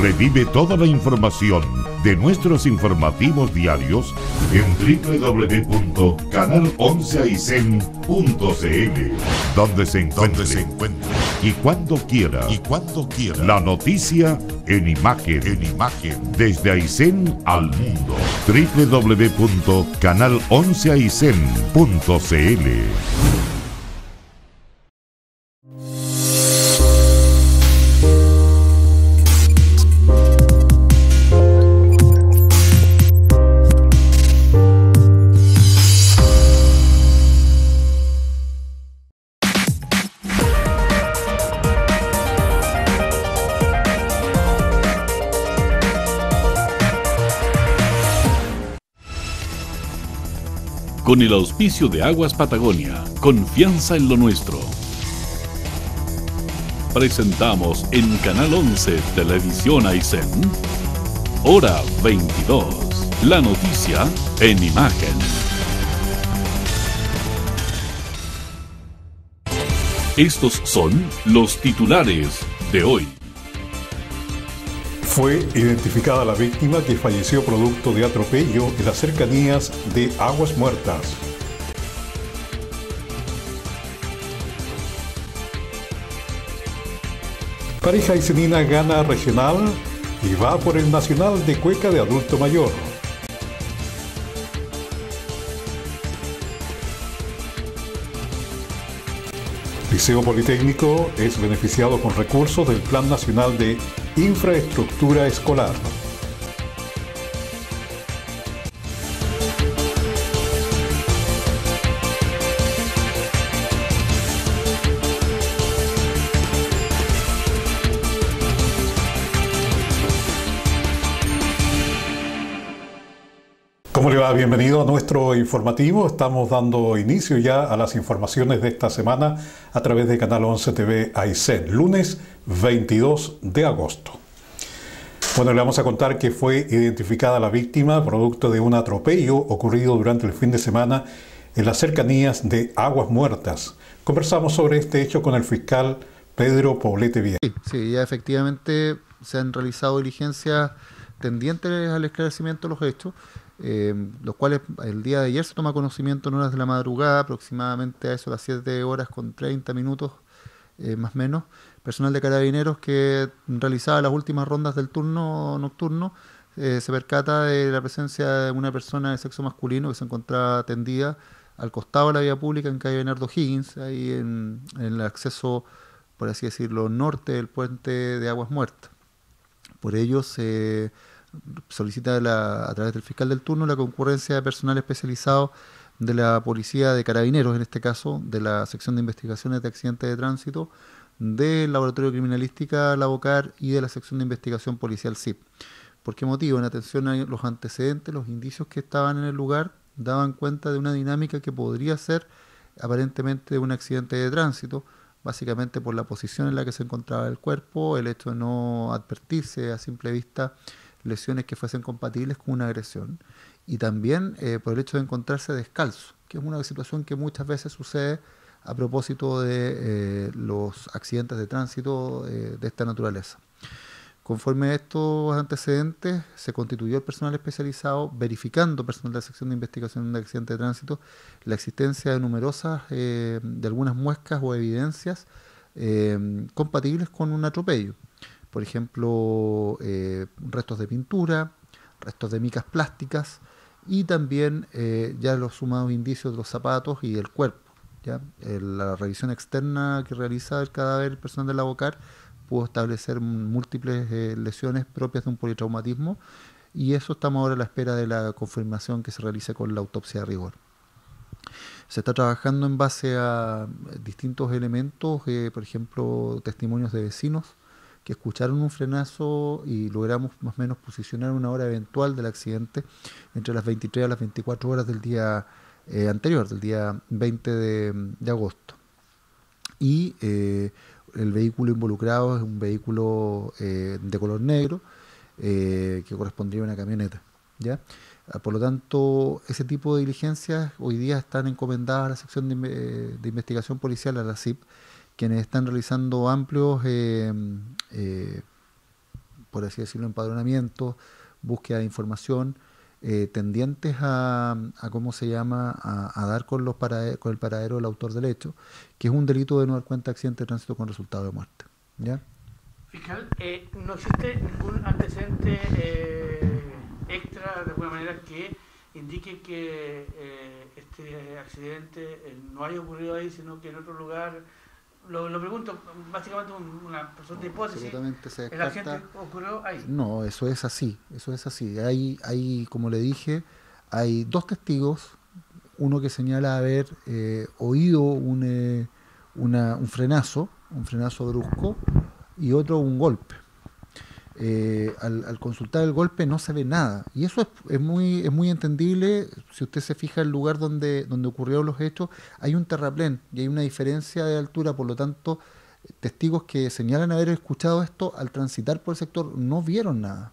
Revive toda la información de nuestros informativos diarios en www.canal11aicen.cl donde se encuentre, se encuentre. y cuando quiera y cuando quiera. la noticia en imagen. En imagen. Desde Aysén al mundo. www.canal11aicen.cl Con el auspicio de Aguas Patagonia, confianza en lo nuestro. Presentamos en Canal 11 Televisión Aysén, Hora 22, la noticia en imagen. Estos son los titulares de hoy. Fue identificada la víctima que falleció producto de atropello en las cercanías de Aguas Muertas. Pareja Isenina gana regional y va por el nacional de cueca de adulto mayor. Liceo Politécnico es beneficiado con recursos del Plan Nacional de Infraestructura Escolar. Bienvenido a nuestro informativo. Estamos dando inicio ya a las informaciones de esta semana a través de Canal 11 TV Aysén, lunes 22 de agosto. Bueno, le vamos a contar que fue identificada la víctima producto de un atropello ocurrido durante el fin de semana en las cercanías de Aguas Muertas. Conversamos sobre este hecho con el fiscal Pedro Poblete Vieja. Sí, sí, ya efectivamente se han realizado diligencias tendientes al esclarecimiento de los hechos eh, los cuales el día de ayer se toma conocimiento en horas de la madrugada, aproximadamente a eso las 7 horas con 30 minutos, eh, más o menos, personal de carabineros que realizaba las últimas rondas del turno nocturno eh, se percata de la presencia de una persona de sexo masculino que se encontraba tendida al costado de la vía pública en calle Bernardo Higgins, ahí en, en el acceso, por así decirlo, norte del puente de Aguas Muertas. Por ello se solicita a través del fiscal del turno la concurrencia de personal especializado de la policía de carabineros, en este caso, de la sección de investigaciones de accidentes de tránsito, del laboratorio criminalística La Bocar y de la sección de investigación policial CIP. ¿Por qué motivo? En atención a los antecedentes, los indicios que estaban en el lugar daban cuenta de una dinámica que podría ser aparentemente un accidente de tránsito, básicamente por la posición en la que se encontraba el cuerpo, el hecho de no advertirse a simple vista lesiones que fuesen compatibles con una agresión y también eh, por el hecho de encontrarse descalzo, que es una situación que muchas veces sucede a propósito de eh, los accidentes de tránsito eh, de esta naturaleza. Conforme a estos antecedentes, se constituyó el personal especializado verificando personal de la sección de investigación de accidentes de tránsito la existencia de numerosas, de algunas muescas o evidencias compatibles con un atropello por ejemplo, eh, restos de pintura, restos de micas plásticas y también eh, ya los sumados indicios de los zapatos y del cuerpo. ¿ya? la revisión externa que realiza el cadáver personal del abocar pudo establecer múltiples eh, lesiones propias de un politraumatismo y eso estamos ahora a la espera de la confirmación que se realice con la autopsia de rigor. Se está trabajando en base a distintos elementos, por ejemplo, testimonios de vecinos, que escucharon un frenazo y logramos más o menos posicionar una hora eventual del accidente entre las 23 a las 24 horas del día eh, anterior, del día 20 de, agosto. Y eh, el vehículo involucrado es un vehículo eh, de color negro que correspondría a una camioneta. ¿ya? Ah, por lo tanto, ese tipo de diligencias hoy día están encomendadas a la sección de, de investigación policial, a la CIP, quienes están realizando amplios, eh, eh, por así decirlo, empadronamientos, búsqueda de información, eh, tendientes a, ¿cómo se llama?, a, dar con, los con el paradero del autor del hecho, que es un delito de no dar cuenta de accidente de tránsito con resultado de muerte. ¿ya? Fiscal, no existe ningún antecedente extra, de alguna manera, que indique que este accidente no haya ocurrido ahí, sino que en otro lugar lo, lo, pregunto, básicamente una persona de hipótesis. Se ¿El accidente ocurrió ahí? No, eso es así, eso es así. Hay, hay como le dije, hay dos testigos, uno que señala haber eh, oído un, eh, una, un frenazo, un frenazo brusco, y otro un golpe. Eh, al, consultar el golpe no se ve nada. Y eso es, muy, es muy entendible. Si usted se fija el lugar donde, donde ocurrieron los hechos, hay un terraplén y hay una diferencia de altura, por lo tanto, testigos que señalan haber escuchado esto al transitar por el sector no vieron nada.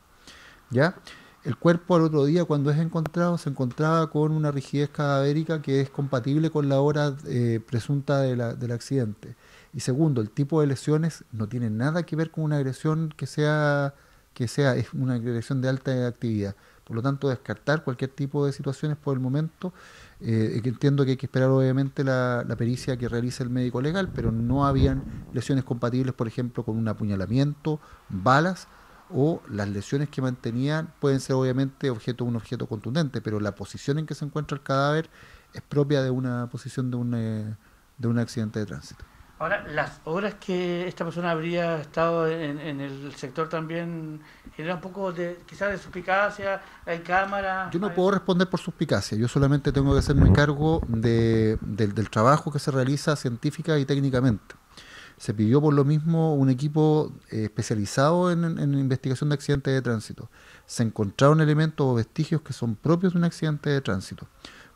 ¿Ya? El cuerpo al otro día, cuando es encontrado, se encontraba con una rigidez cadavérica que es compatible con la hora eh, presunta de la, del accidente. Y segundo, el tipo de lesiones no tiene nada que ver con una agresión que sea, que sea es una agresión de alta actividad. Por lo tanto, descartar cualquier tipo de situaciones por el momento. Eh, entiendo que hay que esperar obviamente la, pericia que realice el médico legal, pero no habían lesiones compatibles, por ejemplo, con un apuñalamiento, balas o las lesiones que mantenían pueden ser obviamente objeto un objeto contundente, pero la posición en que se encuentra el cadáver es propia de una posición de un, eh, de un accidente de tránsito. Ahora, las horas que esta persona habría estado en, el sector también genera un poco de, quizás de suspicacia, hay cámara. Yo no puedo responder por suspicacia, yo solamente tengo que hacerme cargo de, del, trabajo que se realiza científica y técnicamente. Se pidió por lo mismo un equipo eh, especializado en, en investigación de accidentes de tránsito. Se encontraron elementos o vestigios que son propios de un accidente de tránsito.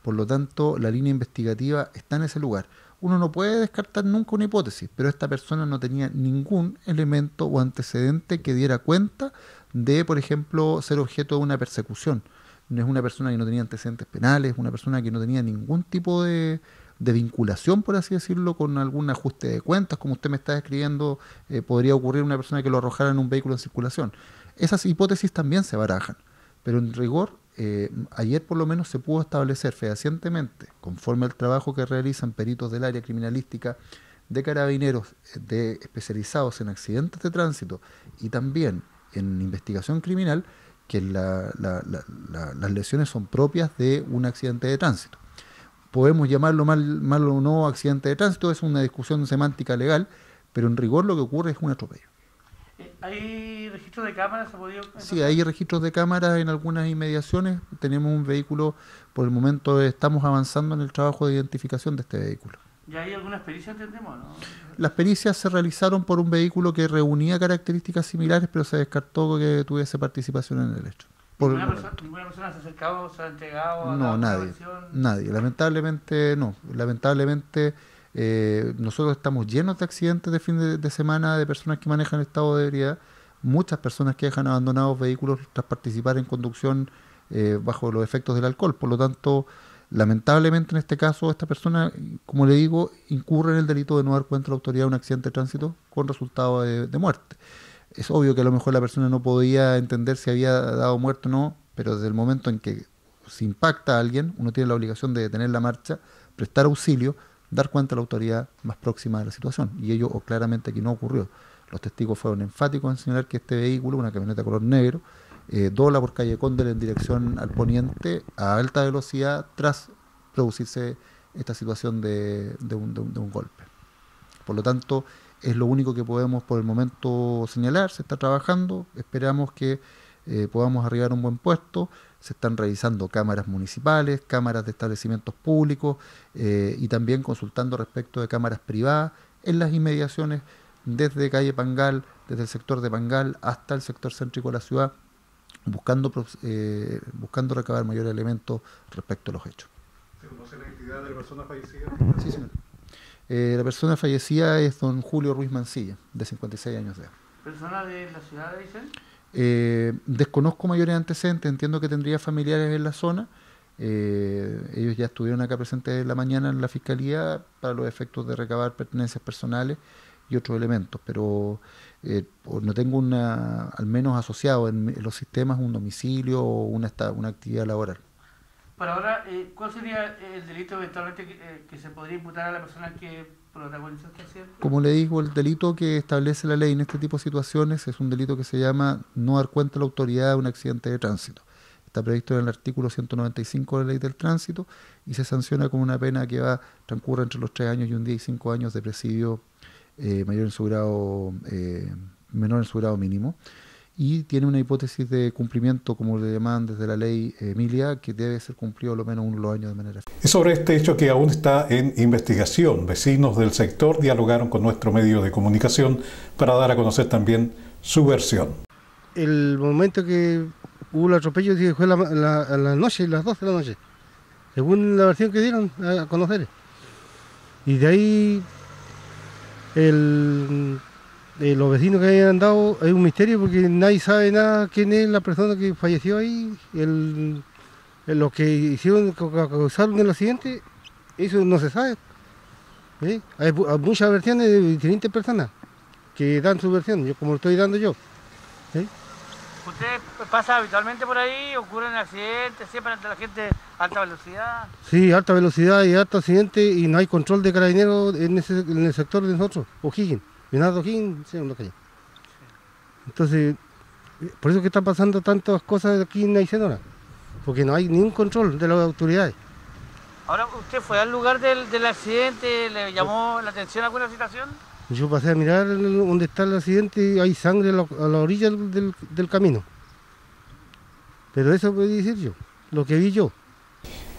Por lo tanto, la línea investigativa está en ese lugar uno no puede descartar nunca una hipótesis, pero esta persona no tenía ningún elemento o antecedente que diera cuenta de, por ejemplo, ser objeto de una persecución. No es una persona que no tenía antecedentes penales, una persona que no tenía ningún tipo de, vinculación, por así decirlo, con algún ajuste de cuentas, como usted me está describiendo, eh, podría ocurrir una persona que lo arrojara en un vehículo en circulación. Esas hipótesis también se barajan, pero en rigor eh, ayer por lo menos se pudo establecer fehacientemente, conforme al trabajo que realizan peritos del área criminalística de carabineros eh, de, especializados en accidentes de tránsito y también en investigación criminal, que las lesiones son propias de un accidente de tránsito. Podemos llamarlo mal, mal o no accidente de tránsito, es una discusión semántica legal, pero en rigor lo que ocurre es un atropello. ¿Hay registros de cámaras? Sí, hay registros de cámaras en algunas inmediaciones. Tenemos un vehículo, por el momento estamos avanzando en el trabajo de identificación de este vehículo. ¿Y hay algunas pericias, entendemos? No? Las pericias se realizaron por un vehículo que reunía características similares, pero se descartó que tuviese participación en el hecho. ¿Ninguna, persona, persona, se ha acercado, se ha entregado? no, nadie. Nadie. Lamentablemente no. Lamentablemente eh, nosotros estamos llenos de accidentes de fin de, semana de personas que manejan estado de ebriedad, muchas personas que dejan abandonados vehículos tras participar en conducción eh, bajo los efectos del alcohol. Por lo tanto, lamentablemente en este caso, esta persona, como le digo, incurre en el delito de no dar cuenta a la autoridad de un accidente de tránsito con resultado de, de muerte. Es obvio que a lo mejor la persona no podía entender si había dado muerte o no, pero desde el momento en que se impacta a alguien, uno tiene la obligación de detener la marcha, prestar auxilio, dar cuenta a la autoridad más próxima de la situación. Y ello claramente aquí no ocurrió. Los testigos fueron enfáticos en señalar que este vehículo, una camioneta color negro, eh, dobla por calle Cóndor en dirección al poniente a alta velocidad tras producirse esta situación de, un, golpe. Por lo tanto, es lo único que podemos por el momento señalar, se está trabajando, esperamos que eh, podamos arribar a un buen puesto se están revisando cámaras municipales, cámaras de establecimientos públicos eh, y también consultando respecto de cámaras privadas en las inmediaciones desde calle Pangal, desde el sector de Pangal hasta el sector céntrico de la ciudad, buscando, eh, buscando recabar mayores elementos respecto a los hechos. ¿Se conoce la identidad de la persona fallecida? Sí, señor. Eh, la persona fallecida es don Julio Ruiz Mancilla, de 56 años de edad. ¿Persona de la ciudad de Aysén? Eh, desconozco mayores antecedentes, entiendo que tendría familiares en la zona. Eh, ellos ya estuvieron acá presentes en la mañana en la fiscalía para los efectos de recabar pertenencias personales y otros elementos, pero eh, no tengo una, al menos asociado en, los sistemas un domicilio o una, una actividad laboral. Para ahora, eh, ¿cuál sería el delito eventualmente que, se podría imputar a la persona que? Como le digo, el delito que establece la ley en este tipo de situaciones es un delito que se llama no dar cuenta a la autoridad de un accidente de tránsito. Está previsto en el artículo 195 de la ley del tránsito y se sanciona con una pena que va transcurre entre los tres años y un día y cinco años de presidio eh, mayor en su grado, eh, menor en su grado mínimo. Y tiene una hipótesis de cumplimiento, como le llaman desde la ley Emilia, que debe ser cumplido lo menos uno los años de manera Y sobre este hecho que aún está en investigación, vecinos del sector dialogaron con nuestro medio de comunicación para dar a conocer también su versión. El momento que hubo el atropello fue la, la, la noche, las 12 de la noche, según la versión que dieron a conocer. Y de ahí el, los vecinos que hayan andado es un misterio porque nadie sabe nada quién es la persona que falleció ahí, el, los que hicieron, causaron el accidente, eso no se sabe. Hay, muchas versiones de diferentes personas que dan su versión, yo como lo estoy dando yo. ¿Usted pasa habitualmente por ahí? ¿Ocurren accidentes siempre ante la gente alta velocidad? Sí, alta velocidad y alto accidente y no hay control de carabineros en, en el sector de nosotros, O'Higgins, Leonardo O'Higgins, sí, calle. Entonces, por eso que están pasando tantas cosas aquí en Aicenora, porque no hay ningún control de las autoridades. Ahora, ¿usted fue al lugar del, del accidente? ¿Le llamó la atención alguna situación? Yo pasé a mirar dónde está el accidente y hay sangre a la, orilla del, camino. Pero eso puedo decir yo, lo que vi yo.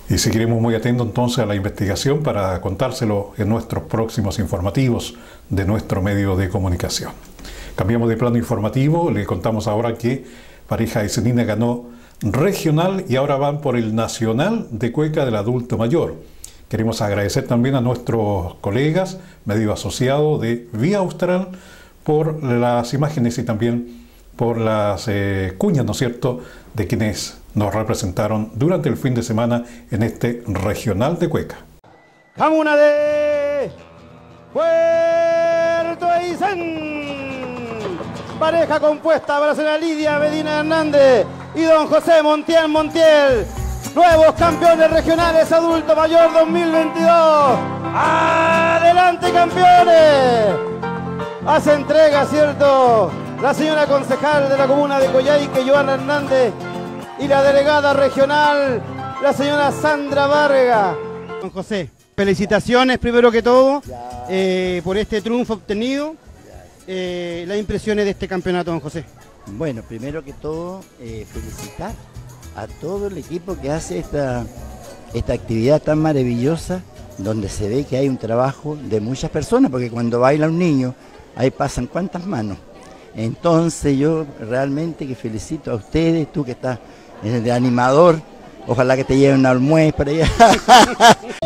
Y seguiremos muy atentos entonces a la investigación para contárselo en nuestros próximos informativos de nuestro medio de comunicación. Cambiamos de plano informativo, le contamos ahora que Pareja Isenina ganó regional y ahora van por el nacional de Cueca del adulto mayor. Queremos agradecer también a nuestros colegas, medio asociado de Vía Austral, por las imágenes y también por las eh, cuñas, ¿no es cierto?, de quienes nos representaron durante el fin de semana en este regional de Cueca. Camuna de Puerto Aysén. Pareja compuesta, Brasileña Lidia Medina Hernández y don José Montiel Montiel nuevos campeones regionales adulto mayor 2022. ¡Adelante campeones! Hace entrega, ¿cierto? La señora concejal de la comuna de Coyhaique, Joana Hernández, y la delegada regional, la señora Sandra Varga. Don José, felicitaciones primero que todo eh, por este triunfo obtenido. Eh, las impresiones de este campeonato, don José. Bueno, primero que todo, eh, felicitar a todo el equipo que hace esta, esta actividad tan maravillosa, donde se ve que hay un trabajo de muchas personas, porque cuando baila un niño, ahí pasan cuántas manos. Entonces yo realmente que felicito a ustedes, tú que estás de animador, ojalá que te lleven un almuerzo para allá.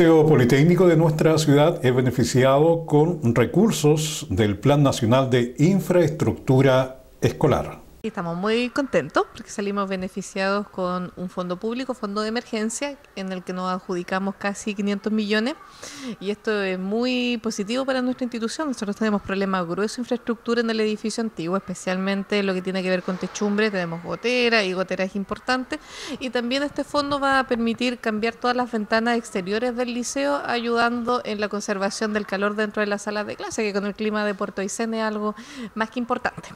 Liceo Politécnico de nuestra ciudad es beneficiado con recursos del Plan Nacional de Infraestructura Escolar. Estamos muy contentos porque salimos beneficiados con un fondo público, fondo de emergencia, en el que nos adjudicamos casi 500 millones. Y esto es muy positivo para nuestra institución. Nosotros tenemos problemas gruesos de infraestructura en el edificio antiguo, especialmente lo que tiene que ver con techumbre. Tenemos goteras y goteras importantes. Y también este fondo va a permitir cambiar todas las ventanas exteriores del liceo, ayudando en la conservación del calor dentro de las salas de clase, que con el clima de Puerto Aysén es algo más que importante.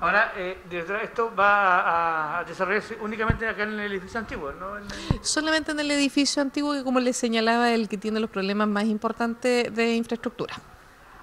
Ahora, eh, esto va a, desarrollarse únicamente acá en el edificio antiguo, ¿no? Solamente en el edificio antiguo, que como le señalaba, el que tiene los problemas más importantes de infraestructura.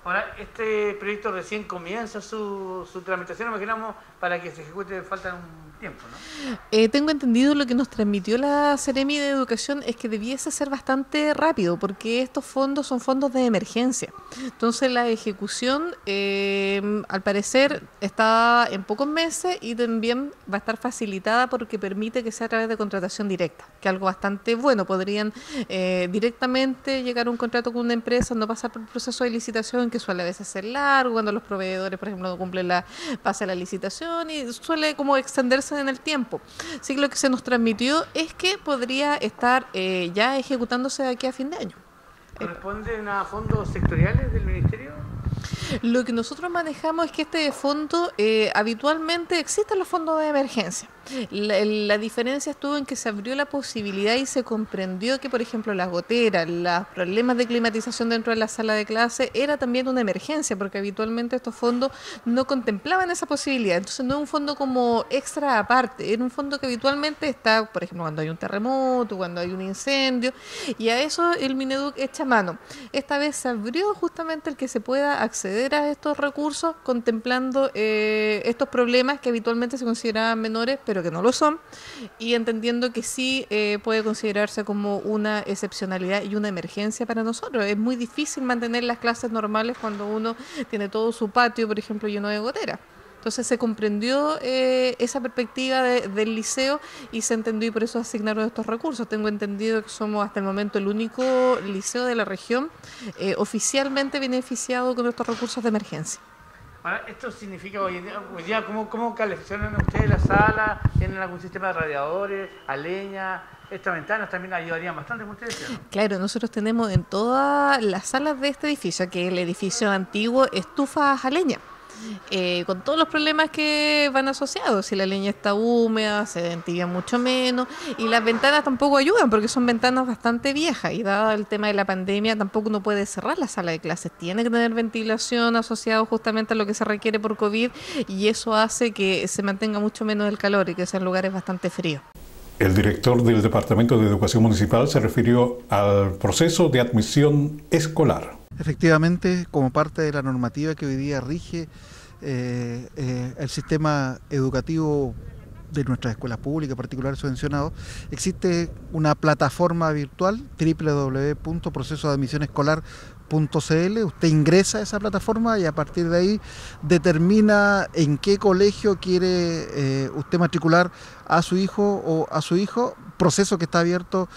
Ahora, este proyecto recién comienza su, su tramitación, imaginamos, para que se ejecute falta un tiempo, ¿no? Eh, tengo entendido lo que nos transmitió la Ceremi de Educación es que debiese ser bastante rápido, porque estos fondos son fondos de emergencia. Entonces la ejecución, eh, al parecer, está en pocos meses y también va a estar facilitada porque permite que sea a través de contratación directa, que algo bastante bueno. Podrían eh, directamente llegar a un contrato con una empresa, no pasar por el proceso de licitación, que suele a veces ser largo, cuando los proveedores, por ejemplo, no cumplen la de la licitación y suele como extenderse en el tiempo. Así que lo que se nos transmitió es que podría estar eh, ya ejecutándose de aquí a fin de año. ¿Corresponden a fondos sectoriales del Ministerio? Lo que nosotros manejamos es que este fondo, eh, habitualmente existen los fondos de emergencia. La, diferencia estuvo en que se abrió la posibilidad y se comprendió que, por ejemplo, las goteras, los problemas de climatización dentro de la sala de clase era también una emergencia, porque habitualmente estos fondos no contemplaban esa posibilidad. Entonces no es un fondo como extra aparte, era un fondo que habitualmente está, por ejemplo, cuando hay un terremoto, cuando hay un incendio, y a eso el Mineduc echa mano. Esta vez se abrió justamente el que se pueda acceder a estos recursos contemplando eh, estos problemas que habitualmente se consideraban menores, pero que no lo son, y entendiendo que sí eh, puede considerarse como una excepcionalidad y una emergencia para nosotros. Es muy difícil mantener las clases normales cuando uno tiene todo su patio, por ejemplo, lleno de gotera. Entonces se comprendió eh, esa perspectiva del liceo y se entendió y por eso asignaron estos recursos. Tengo entendido que somos hasta el momento el único liceo de la región eh, oficialmente beneficiado con estos recursos de emergencia. ¿Esto significa hoy en día, cómo, cómo calefaccionan ustedes la sala? ¿Tienen algún sistema de radiadores, a leña? Estas ventanas también ayudarían bastante, como ustedes decían. Claro, nosotros tenemos en todas las salas de este edificio, que es el edificio antiguo, estufas a leña. Eh, con todos los problemas que van asociados. Si la leña está húmeda, se entibia mucho menos y las ventanas tampoco ayudan porque son ventanas bastante viejas y dado el tema de la pandemia tampoco uno puede cerrar la sala de clases. Tiene que tener ventilación asociado justamente a lo que se requiere por COVID y eso hace que se mantenga mucho menos el calor y que sean lugares bastante fríos. El director del Departamento de Educación Municipal se refirió al proceso de admisión escolar. Efectivamente, como parte de la normativa que hoy día rige eh, eh, el sistema educativo de nuestras escuelas públicas, particulares subvencionados, existe una plataforma virtual www.procesodeadmisionescolar.cl. Usted ingresa a esa plataforma y a partir de ahí determina en qué colegio quiere eh, usted matricular a su hijo o a su hijo, proceso que está abierto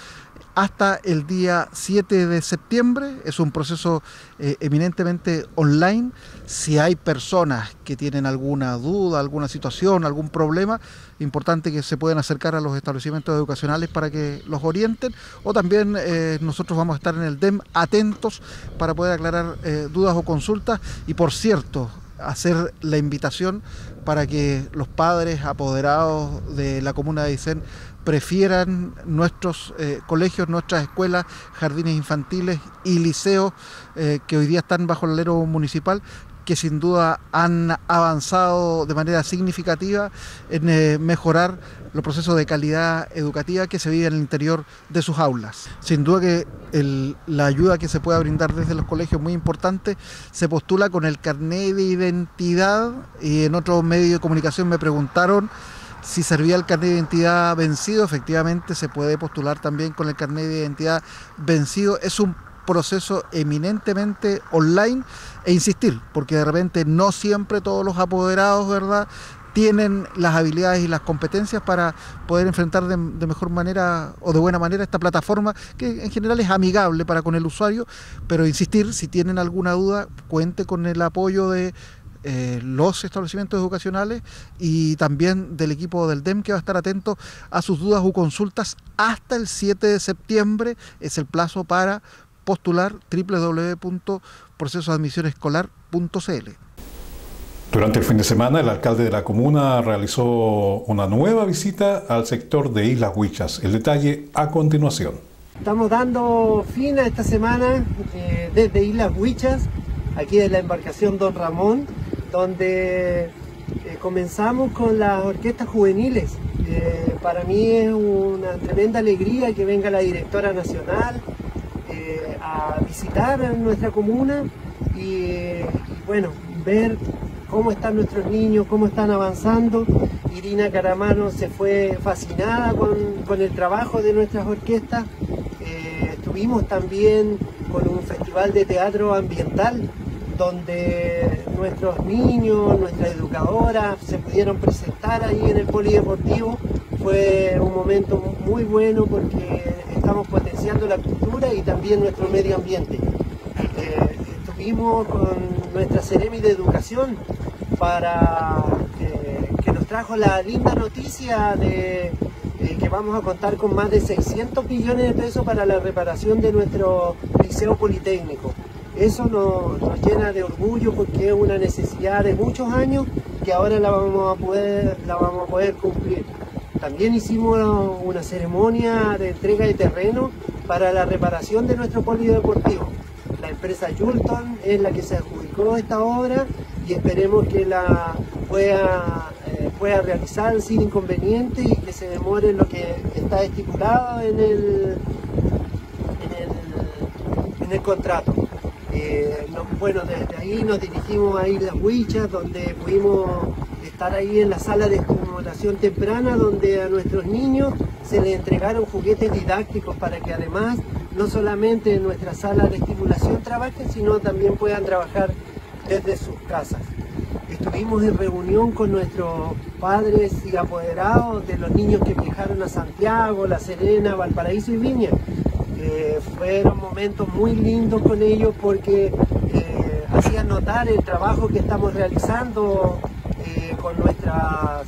hasta el día 7 de septiembre. Es un proceso eh, eminentemente online. Si hay personas que tienen alguna duda, alguna situación, algún problema, importante que se puedan acercar a los establecimientos educacionales para que los orienten. O también eh, nosotros vamos a estar en el DEM atentos para poder aclarar eh, dudas o consultas. Y por cierto, hacer la invitación para que los padres apoderados de la comuna de Aysén prefieran nuestros eh, colegios, nuestras escuelas, jardines infantiles y liceos eh, que hoy día están bajo el alero municipal que sin duda han avanzado de manera significativa en eh, mejorar los procesos de calidad educativa que se vive en el interior de sus aulas. Sin duda que la ayuda que se pueda brindar desde los colegios es muy importante. Se postula con el carnet de identidad y en otros medios de comunicación me preguntaron si servía el carnet de identidad vencido, efectivamente se puede postular también con el carnet de identidad vencido. Es un proceso eminentemente online e insistir, porque de repente no siempre todos los apoderados, ¿verdad?, tienen las habilidades y las competencias para poder enfrentar de, mejor manera o de buena manera esta plataforma que en general es amigable para con el usuario, pero insistir, si tienen alguna duda, cuente con el apoyo de eh, los establecimientos educacionales y también del equipo del DEM que va a estar atento a sus dudas o consultas hasta el 7 de septiembre, es el plazo para postular www.procesosadmisionescolar.cl. Durante el fin de semana, el alcalde de la comuna realizó una nueva visita al sector de Islas Huichas. El detalle a continuación. Estamos dando fin a esta semana eh, desde Islas Huichas, aquí de la embarcación Don Ramón, donde eh, comenzamos con las orquestas juveniles. Eh, para mí es una tremenda alegría que venga la directora nacional a visitar nuestra comuna y bueno, ver cómo están nuestros niños, cómo están avanzando. Irina Caramano se fue fascinada con, el trabajo de nuestras orquestas. Eh, estuvimos también con un festival de teatro ambiental donde nuestros niños, nuestras educadoras se pudieron presentar ahí en el polideportivo. Fue un momento muy bueno porque estamos potenciando la cultura y también nuestro medio ambiente. Eh, estuvimos con nuestra Ceremi de Educación para que nos trajo la linda noticia de que vamos a contar con más de 600 millones de pesos para la reparación de nuestro liceo politécnico. Eso nos, llena de orgullo porque es una necesidad de muchos años que ahora la vamos a poder, la vamos a poder cumplir. También hicimos una ceremonia de entrega de terreno para la reparación de nuestro polideportivo. La empresa Julton es la que se adjudicó esta obra y esperemos que la pueda, eh, pueda realizar sin inconveniente y que se demore lo que está estipulado en el, en el, contrato. Eh, bueno, desde ahí nos dirigimos a Islas Huichas, donde pudimos estar ahí en la sala de estimulación temprana, donde a nuestros niños se les entregaron juguetes didácticos para que además no solamente en nuestra sala de estimulación trabajen, sino también puedan trabajar desde sus casas. Estuvimos en reunión con nuestros padres y apoderados de los niños que viajaron a Santiago, La Serena, Valparaíso y Viña. Eh, fueron momentos muy lindos con ellos porque eh, hacían notar el trabajo que estamos realizando eh, con, nuestras,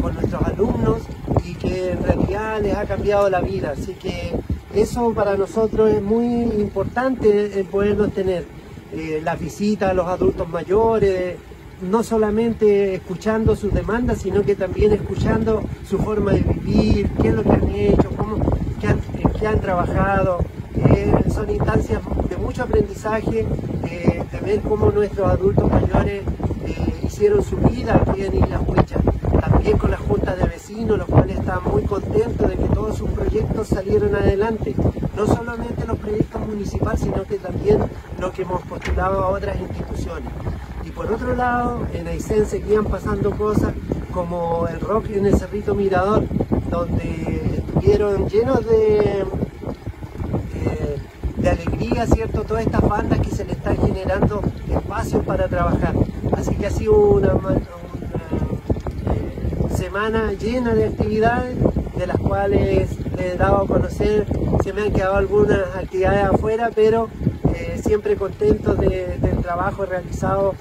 con nuestros alumnos y que en realidad les ha cambiado la vida. Así que eso para nosotros es muy importante el podernos tener. Las visitas a los adultos mayores, no solamente escuchando sus demandas, sino que también escuchando su forma de vivir, qué es lo que han hecho, cómo, han, han trabajado. Eh, son instancias de mucho aprendizaje, eh, de ver cómo nuestros adultos mayores hicieron su vida aquí en Isla Huicha. También con la Junta de Vecinos, los cuales están muy contentos de que todos sus proyectos salieron adelante. No solamente los proyectos municipales, sino que también lo que hemos postulado a otras instituciones. Y por otro lado, en Aysén seguían pasando cosas como el rock en el Cerrito Mirador, donde estuvieron llenos de, de, alegría, ¿cierto? Todas estas bandas que se le están generando espacios para trabajar. Así que ha sido una, eh, semana llena de actividades, de las cuales les he dado a conocer, se me han quedado algunas actividades afuera, pero eh, siempre contentos del trabajo realizado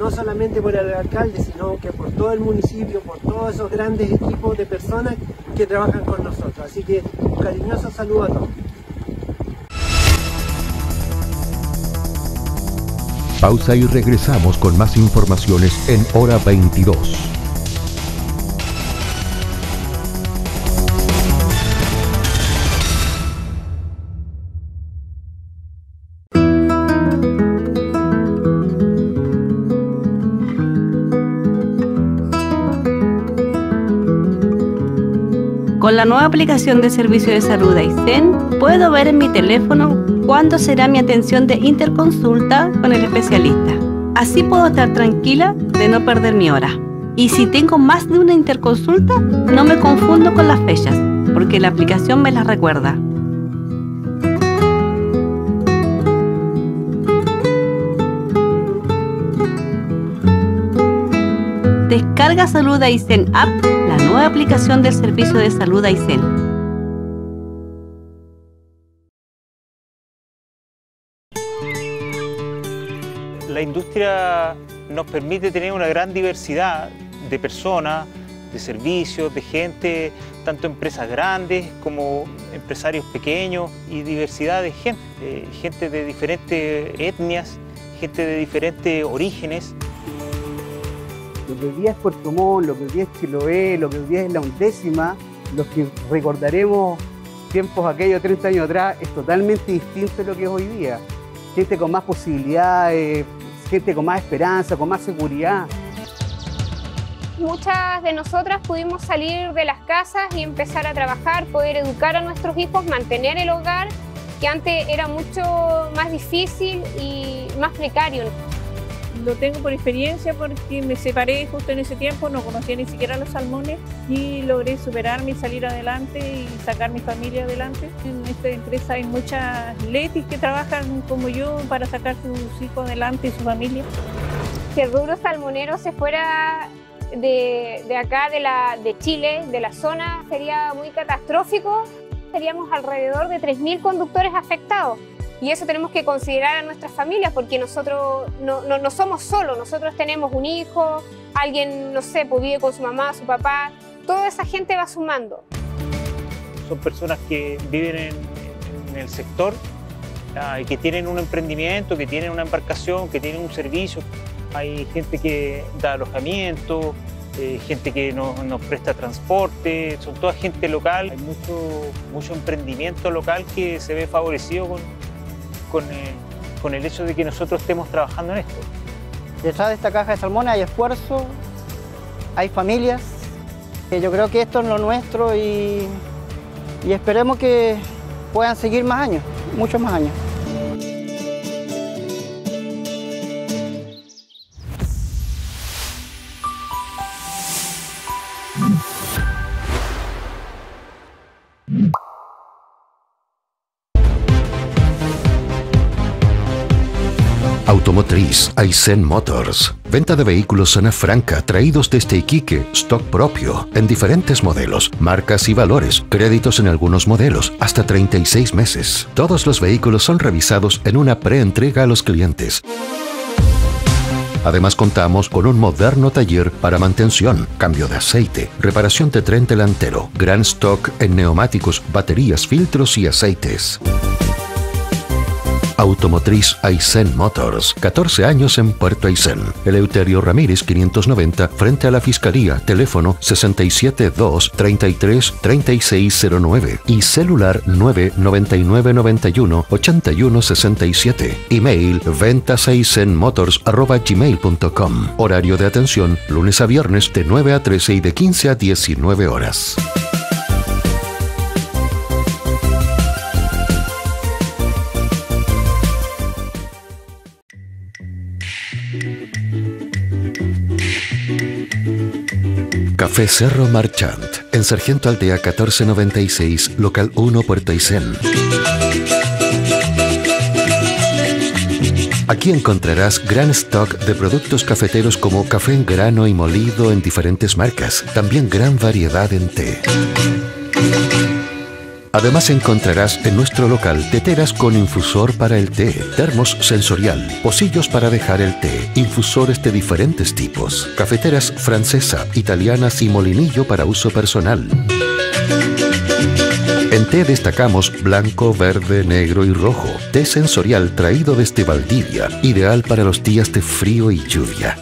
no solamente por el alcalde, sino que por todo el municipio, por todos esos grandes equipos de personas que trabajan con nosotros. Así que un cariñoso saludo a todos. Pausa y regresamos con más informaciones en hora 22. Con la nueva aplicación de servicio de salud Aisen, puedo ver en mi teléfono cuándo será mi atención de interconsulta con el especialista. Así puedo estar tranquila de no perder mi hora. Y si tengo más de una interconsulta, no me confundo con las fechas, porque la aplicación me las recuerda. Descarga Salud Aysén App, nueva aplicación del Servicio de Salud Aysén. La industria nos permite tener una gran diversidad de personas, de servicios, de gente, tanto empresas grandes como empresarios pequeños y diversidad de gente, eh, gente de diferentes etnias, gente de diferentes orígenes. Lo que hoy día es Puerto Montt, lo que hoy día es Chiloé, lo que hoy día es la undécima, lo que recordaremos tiempos aquellos 30 años atrás, es totalmente distinto de lo que es hoy día. Gente con más posibilidades, gente con más esperanza, con más seguridad. Muchas de nosotras pudimos salir de las casas y empezar a trabajar, poder educar a nuestros hijos, mantener el hogar, que antes era mucho más difícil y más precario. Lo tengo por experiencia porque me separé justo en ese tiempo, no conocía ni siquiera los salmones y logré superarme y salir adelante y sacar mi familia adelante. En esta empresa hay muchas letis que trabajan como yo para sacar sus hijos adelante y su familia. Si el rubro salmonero se fuera de, de acá, de, la, de Chile, de la zona, sería muy catastrófico. Seríamos alrededor de 3.000 conductores afectados. Y eso tenemos que considerar a nuestras familias porque nosotros no, somos solos, nosotros tenemos un hijo, alguien, no sé, pues vive con su mamá, su papá, toda esa gente va sumando. Son personas que viven en, en el sector ah, y que tienen un emprendimiento, que tienen una embarcación, que tienen un servicio. Hay gente que da alojamiento, eh, gente que nos, nos presta transporte, son toda gente local. Hay mucho, mucho emprendimiento local que se ve favorecido con, con, el hecho de que nosotros estemos trabajando en esto. Detrás de esta caja de salmones hay esfuerzo, hay familias. Yo creo que esto es lo nuestro y esperemos que puedan seguir más años, muchos más años. Automotriz Aizen Motors. Venta de vehículos zona franca traídos desde Iquique, stock propio, en diferentes modelos, marcas y valores, créditos en algunos modelos, hasta 36 meses. Todos los vehículos son revisados en una preentrega a los clientes. Además contamos con un moderno taller para mantención, cambio de aceite, reparación de tren delantero, gran stock en neumáticos, baterías, filtros y aceites. Automotriz Aysén Motors, 14 años en Puerto Aysén. Eleuterio Ramírez 590 frente a la Fiscalía, teléfono 672-33-3609 y celular 99991-8167. Email ventasaisenmotors.gmail.com. Horario de atención lunes a viernes de 9 a 13 y de 15 a 19 horas. Café Cerro Marchant, en Sargento Aldea 1496, local 1, Puerto Aysén. Aquí encontrarás gran stock de productos cafeteros como café en grano y molido en diferentes marcas, también gran variedad en té. Además encontrarás en nuestro local teteras con infusor para el té, termos sensorial, pocillos para dejar el té, infusores de diferentes tipos, cafeteras francesa, italianas y molinillo para uso personal. En té destacamos blanco, verde, negro y rojo. Té sensorial traído desde Valdivia, ideal para los días de frío y lluvia.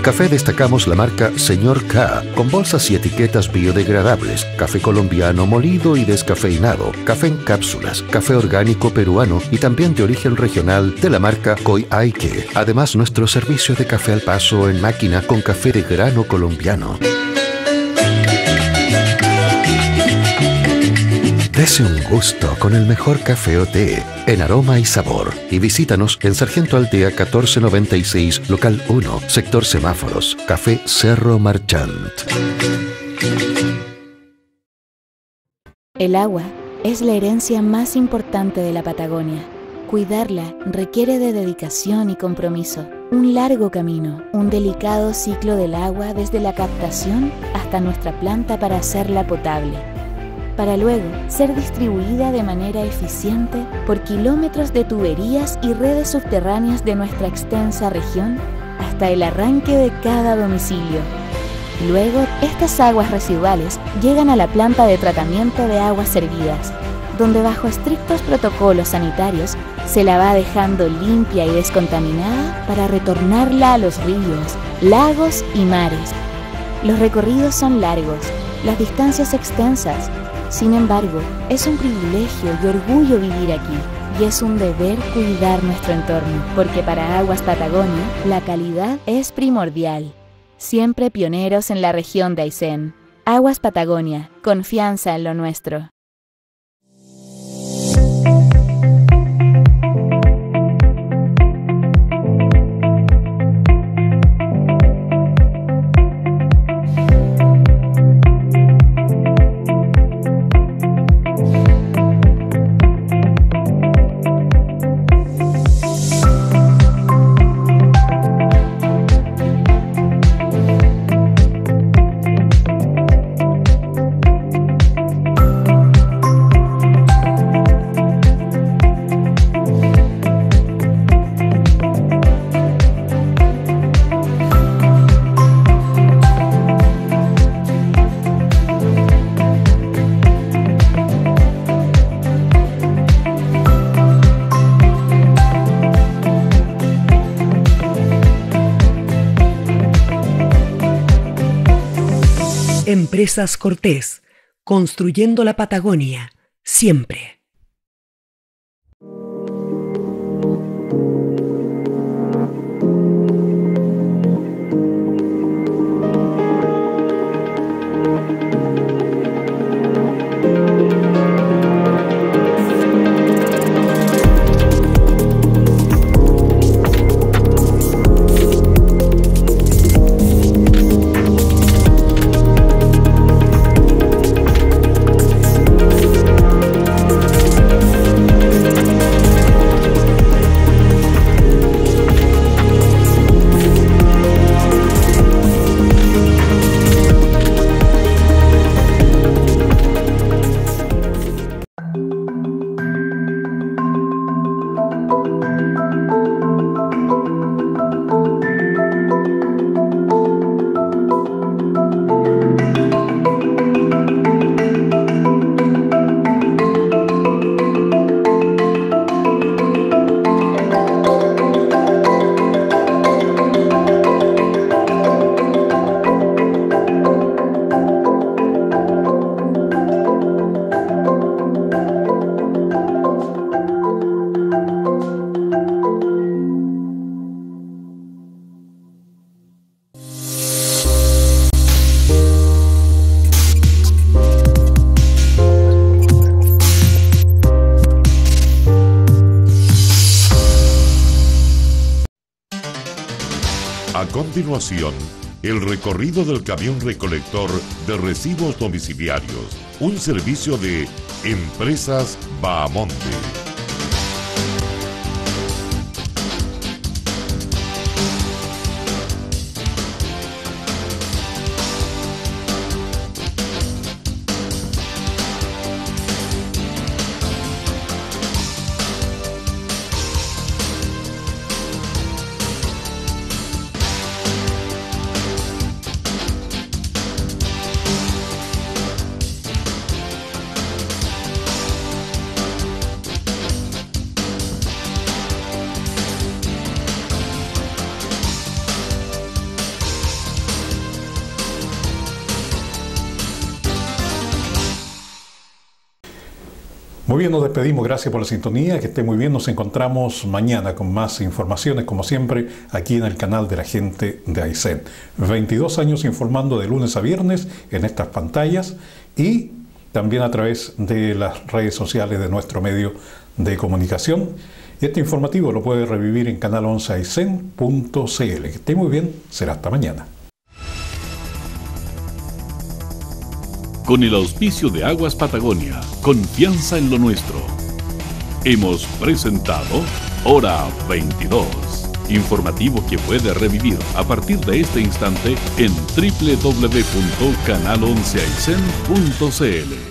En café destacamos la marca Señor K, con bolsas y etiquetas biodegradables, café colombiano molido y descafeinado, café en cápsulas, café orgánico peruano y también de origen regional de la marca Koi Aike. Además, nuestro servicio de café al paso en máquina con café de grano colombiano. Dese un gusto con el mejor café o té en aroma y sabor y visítanos en Sargento Aldea 1496, local 1, sector semáforos, Café Cerro Marchant. El agua es la herencia más importante de la Patagonia. Cuidarla requiere de dedicación y compromiso. Un largo camino, un delicado ciclo del agua desde la captación hasta nuestra planta para hacerla potable, para luego ser distribuida de manera eficiente por kilómetros de tuberías y redes subterráneas de nuestra extensa región hasta el arranque de cada domicilio. Luego, estas aguas residuales llegan a la planta de tratamiento de aguas servidas, donde bajo estrictos protocolos sanitarios se la va dejando limpia y descontaminada para retornarla a los ríos, lagos y mares. Los recorridos son largos, las distancias extensas. Sin embargo, es un privilegio y orgullo vivir aquí y es un deber cuidar nuestro entorno, porque para Aguas Patagonia la calidad es primordial. Siempre pioneros en la región de Aysén. Aguas Patagonia, confianza en lo nuestro. Empresas Cortés, construyendo la Patagonia, siempre. El recorrido del camión recolector de residuos domiciliarios, un servicio de Empresas Bahamonte. Bien, nos despedimos. Gracias por la sintonía. Que esté muy bien. Nos encontramos mañana con más informaciones, como siempre, aquí en el canal de la gente de Aysén. 22 años informando de lunes a viernes en estas pantallas y también a través de las redes sociales de nuestro medio de comunicación. Este informativo lo puede revivir en canal 11 aysén.cl. Que esté muy bien. Será hasta mañana. Con el auspicio de Aguas Patagonia, confianza en lo nuestro. Hemos presentado Hora 22. Informativo que puede revivir a partir de este instante en www.canal11aicen.cl.